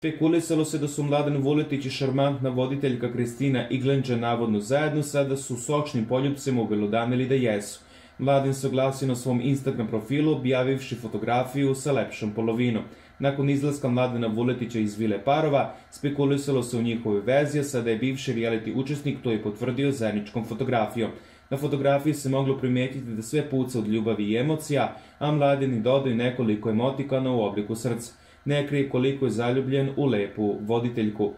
Spekulisalo se da su Mladen Vuletić i šarmantna voditeljka Kristina Iglenđa navodno zajedno sada su sočnim poljubcem obelodanili da jesu. Mladen se oglasio na svom Instagram profilu objavivši fotografiju sa lepšom polovinom. Nakon izlaska Mladena Vuletića iz Vile Parova, spekulisalo se u njihovoj vezi, a sada je bivši reality učesnik to je potvrdio zajedničkom fotografijom. Na fotografiji se moglo primetiti da sve puca od ljubavi i emocija, a Mladen i dodaju nekoliko emotikana u obliku srca ne krije koliko je zaljubljen u lepu voditeljku.